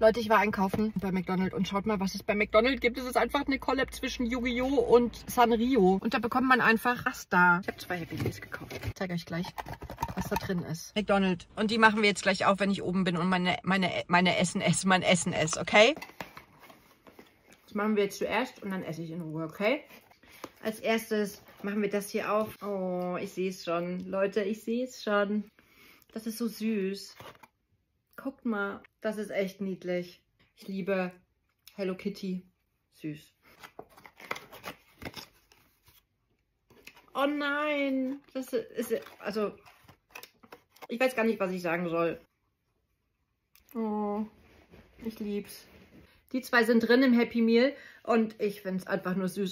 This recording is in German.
Leute, ich war einkaufen bei McDonald's und schaut mal, was es bei McDonald's gibt. Es ist einfach eine Collab zwischen Yu-Gi-Oh! und Sanrio. Und da bekommt man einfach das da. Ich habe zwei Happy Meals gekauft. Ich zeige euch gleich, was da drin ist. McDonald's. Und die machen wir jetzt gleich auf, wenn ich oben bin und meine, meine, meine Essen esse, mein Essen esse, okay? Das machen wir jetzt zuerst und dann esse ich in Ruhe, okay? Als erstes machen wir das hier auf. Oh, ich sehe es schon. Leute, ich sehe es schon. Das ist so süß. Guckt mal, das ist echt niedlich. Ich liebe Hello Kitty. Süß. Oh nein, das ist, also, ich weiß gar nicht, was ich sagen soll. Oh, ich lieb's. Die zwei sind drin im Happy Meal und ich finde es einfach nur süß.